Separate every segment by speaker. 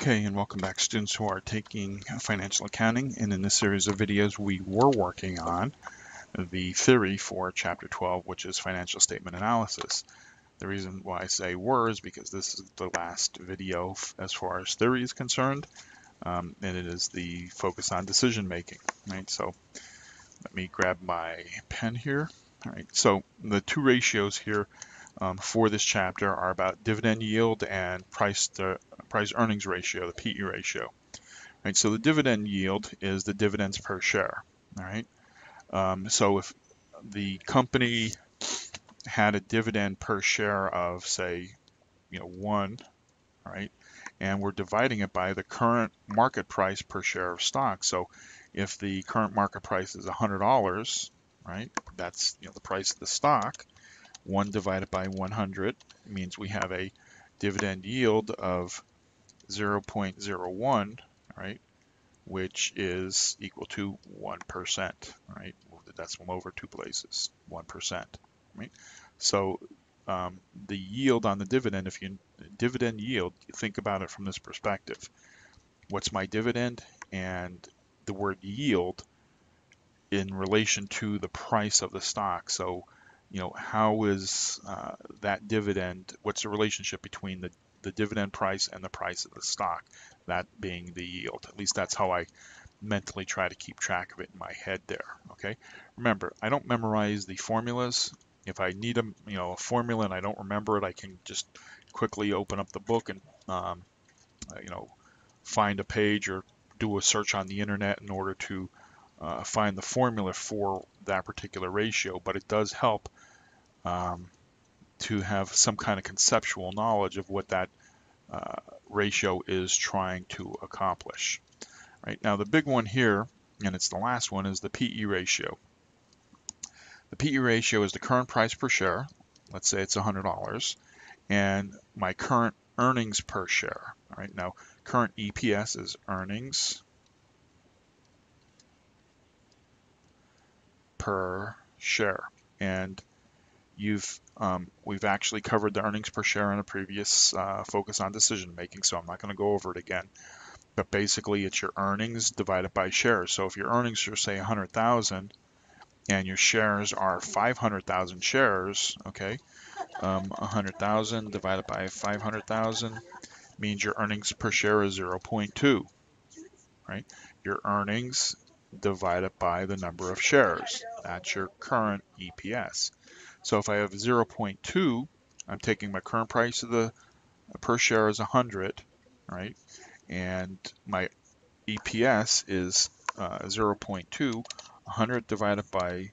Speaker 1: Okay, and welcome back students who are taking financial accounting. And in this series of videos, we were working on the theory for chapter 12, which is financial statement analysis. The reason why I say were is because this is the last video as far as theory is concerned, um, and it is the focus on decision making, right? So let me grab my pen here. All right, so the two ratios here um, for this chapter are about dividend yield and price to, price earnings ratio, the PE ratio. Right, so the dividend yield is the dividends per share. All right. Um, so if the company had a dividend per share of say, you know, one, right, and we're dividing it by the current market price per share of stock. So if the current market price is $100, right, that's you know the price of the stock 1 divided by 100 means we have a dividend yield of 0.01, right, which is equal to 1%, right? Move the decimal over two places, 1%, right? So um, the yield on the dividend, if you dividend yield, think about it from this perspective. What's my dividend? And the word yield in relation to the price of the stock. So you know, how is uh, that dividend, what's the relationship between the, the dividend price and the price of the stock, that being the yield. At least that's how I mentally try to keep track of it in my head there, okay? Remember, I don't memorize the formulas. If I need a, you know, a formula and I don't remember it, I can just quickly open up the book and, um, uh, you know, find a page or do a search on the internet in order to uh, find the formula for that particular ratio, but it does help um, to have some kind of conceptual knowledge of what that uh, ratio is trying to accomplish. Right now, the big one here, and it's the last one, is the PE ratio. The PE ratio is the current price per share. Let's say it's $100, and my current earnings per share. All right now, current EPS is earnings per share, and You've um, we've actually covered the earnings per share in a previous uh, focus on decision making, so I'm not going to go over it again. But basically, it's your earnings divided by shares. So if your earnings are say 100,000 and your shares are 500,000 shares, okay, um, 100,000 divided by 500,000 means your earnings per share is 0.2, right? Your earnings divided by the number of shares. That's your current EPS. So if I have 0.2, I'm taking my current price of the per share is 100, right? And my EPS is uh, 0.2. 100 divided by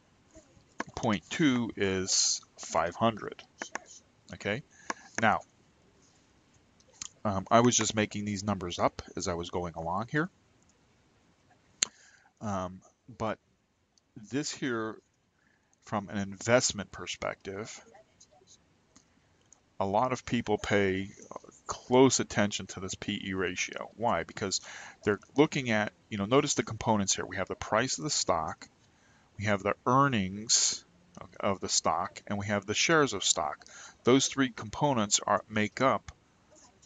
Speaker 1: 0.2 is 500. Okay. Now, um, I was just making these numbers up as I was going along here. Um, but this here from an investment perspective, a lot of people pay close attention to this PE ratio. Why? Because they're looking at, you know, notice the components here. We have the price of the stock, we have the earnings of the stock, and we have the shares of stock. Those three components are make up,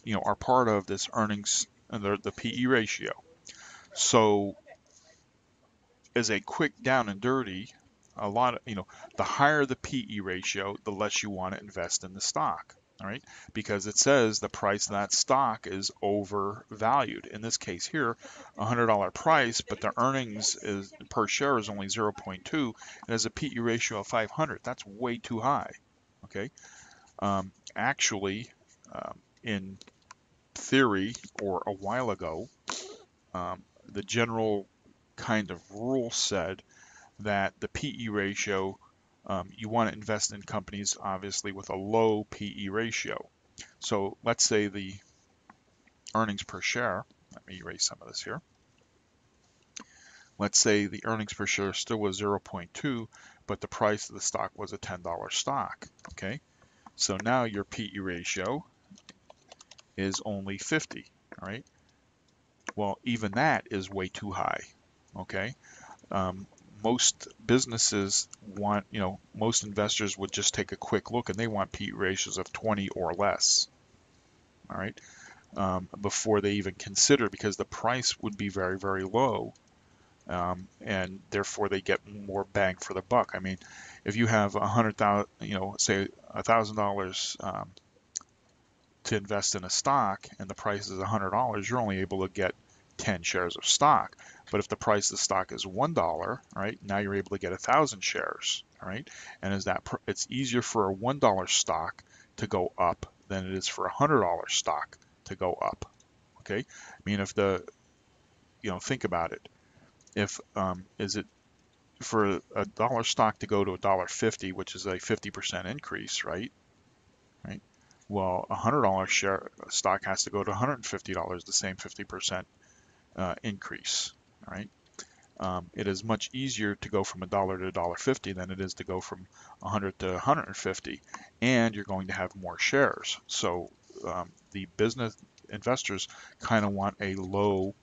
Speaker 1: you know, are part of this earnings, the, the PE ratio. So as a quick down and dirty, a lot of, you know, the higher the PE ratio, the less you want to invest in the stock. All right, because it says the price of that stock is overvalued. In this case here, a $100 price, but the earnings is per share is only 0.2 and has a PE ratio of 500. That's way too high. Okay, um, actually, um, in theory or a while ago, um, the general kind of rule said that the PE ratio, um, you want to invest in companies obviously with a low PE ratio. So let's say the earnings per share, let me erase some of this here. Let's say the earnings per share still was 0.2, but the price of the stock was a $10 stock, okay? So now your PE ratio is only 50, all right? Well, even that is way too high, okay? Um, most businesses want, you know, most investors would just take a quick look and they want PE ratios of 20 or less. All right. um, before they even consider because the price would be very, very low. Um, and therefore they get more bang for the buck. I mean, if you have a hundred thousand, you know, say a thousand dollars um, to invest in a stock and the price is a hundred dollars, you're only able to get 10 shares of stock. But if the price of the stock is one dollar, right, now you're able to get a thousand shares, right? And is that it's easier for a one dollar stock to go up than it is for a hundred dollar stock to go up. Okay, I mean if the you know think about it, if um, is it for a dollar stock to go to a dollar fifty, which is a 50% increase, right? Right. Well, a hundred dollar share stock has to go to 150 dollars, the same 50% uh, increase. Right. Um, it is much easier to go from a dollar to a dollar fifty than it is to go from 100 to 150, and you're going to have more shares. So um, the business investors kind of want a low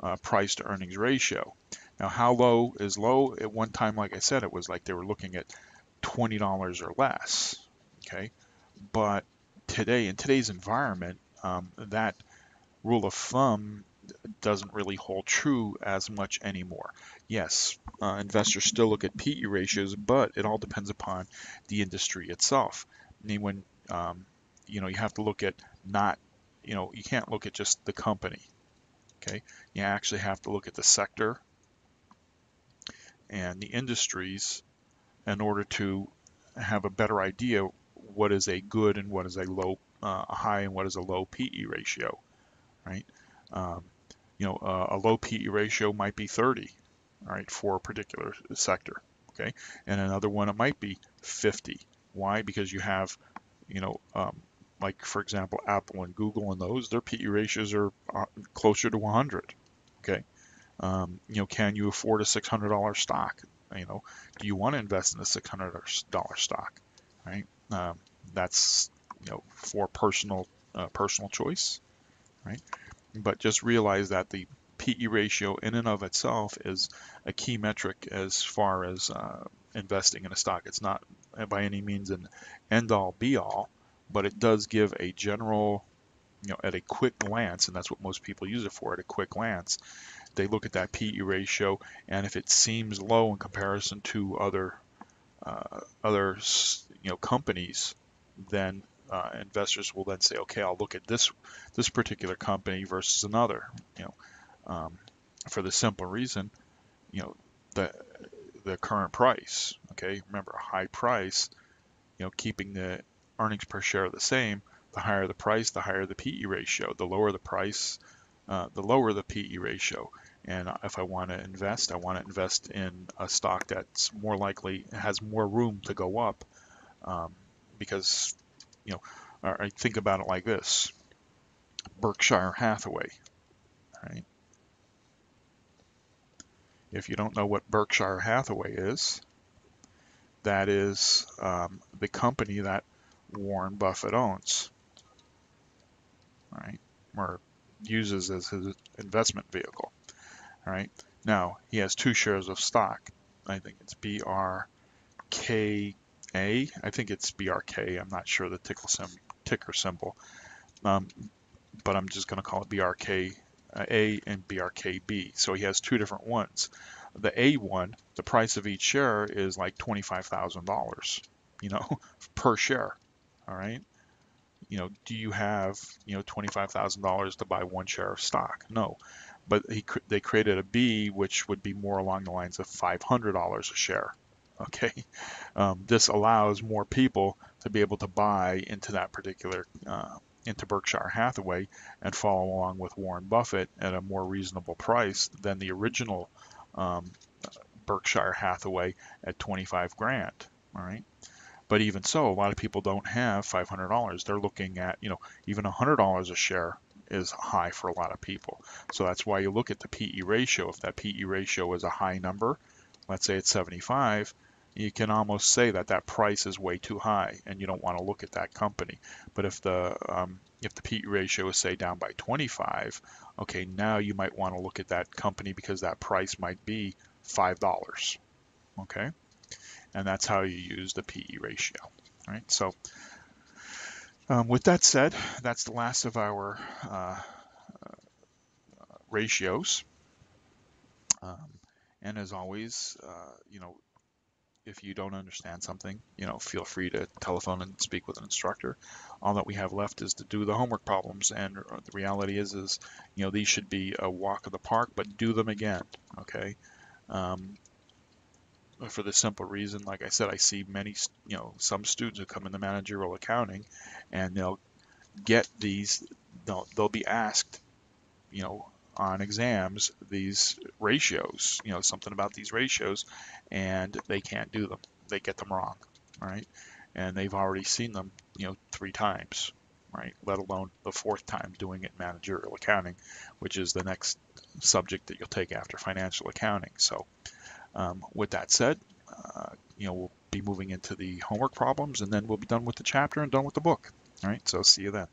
Speaker 1: uh, price to earnings ratio. Now, how low is low? At one time, like I said, it was like they were looking at $20 or less. Okay, but today in today's environment, um, that rule of thumb doesn't really hold true as much anymore. Yes, uh, investors still look at PE ratios, but it all depends upon the industry itself. I mean, when um, you know, you have to look at not, you know, you can't look at just the company. Okay, you actually have to look at the sector and the industries in order to have a better idea what is a good and what is a low, uh, a high and what is a low PE ratio, right? Um, you know, uh, a low PE ratio might be 30, all right, for a particular sector, okay? And another one, it might be 50. Why? Because you have, you know, um, like for example, Apple and Google and those, their PE ratios are uh, closer to 100, okay? Um, you know, can you afford a $600 stock? You know, do you want to invest in a $600 stock, right? Um, that's, you know, for personal, uh, personal choice, right? But just realize that the PE ratio in and of itself is a key metric as far as uh, investing in a stock. It's not by any means an end all be all, but it does give a general, you know, at a quick glance, and that's what most people use it for, at a quick glance, they look at that PE ratio, and if it seems low in comparison to other uh, other you know companies, then uh, investors will then say, okay, I'll look at this this particular company versus another. You know, um, for the simple reason, you know, the the current price. Okay, remember a high price. You know, keeping the earnings per share the same. The higher the price, the higher the PE ratio. The lower the price, uh, the lower the PE ratio. And if I want to invest, I want to invest in a stock that's more likely has more room to go up um, because you know, I think about it like this. Berkshire Hathaway, right? If you don't know what Berkshire Hathaway is, that is um, the company that Warren Buffett owns, right? Or uses as his investment vehicle, right? Now, he has two shares of stock. I think it's BRK a. I think it's BRK. I'm not sure the ticker symbol, um, but I'm just going to call it BRK uh, A and BRKB. So he has two different ones. The A one, the price of each share is like $25,000, you know, per share. All right. You know, do you have, you know, $25,000 to buy one share of stock? No. But he, they created a B, which would be more along the lines of $500 a share. Okay, um, this allows more people to be able to buy into that particular uh, into Berkshire Hathaway and follow along with Warren Buffett at a more reasonable price than the original um, Berkshire Hathaway at 25 grand. All right. But even so, a lot of people don't have $500. They're looking at, you know, even $100 a share is high for a lot of people. So that's why you look at the PE ratio. If that PE ratio is a high number, let's say it's 75, you can almost say that that price is way too high and you don't want to look at that company. But if the um, if the PE ratio is say down by 25, okay, now you might want to look at that company because that price might be $5. Okay? And that's how you use the PE ratio. Right? So Um, with that said, that's the last of our uh, ratios. Um, and as always, uh, you know, if you don't understand something, you know, feel free to telephone and speak with an instructor. All that we have left is to do the homework problems, and uh, the reality is, is you know, these should be a walk of the park, but do them again, okay? Um, for the simple reason, like I said, I see many, you know, some students who come into managerial accounting, and they'll get these, they'll, they'll be asked, you know, on exams these ratios, you know, something about these ratios, and they can't do them. They get them wrong, right? And they've already seen them, you know, three times, right? Let alone the fourth time doing it managerial accounting, which is the next subject that you'll take after financial accounting. So, um, with that said, uh, you know, we'll be moving into the homework problems, and then we'll be done with the chapter and done with the book. All right, so see you then.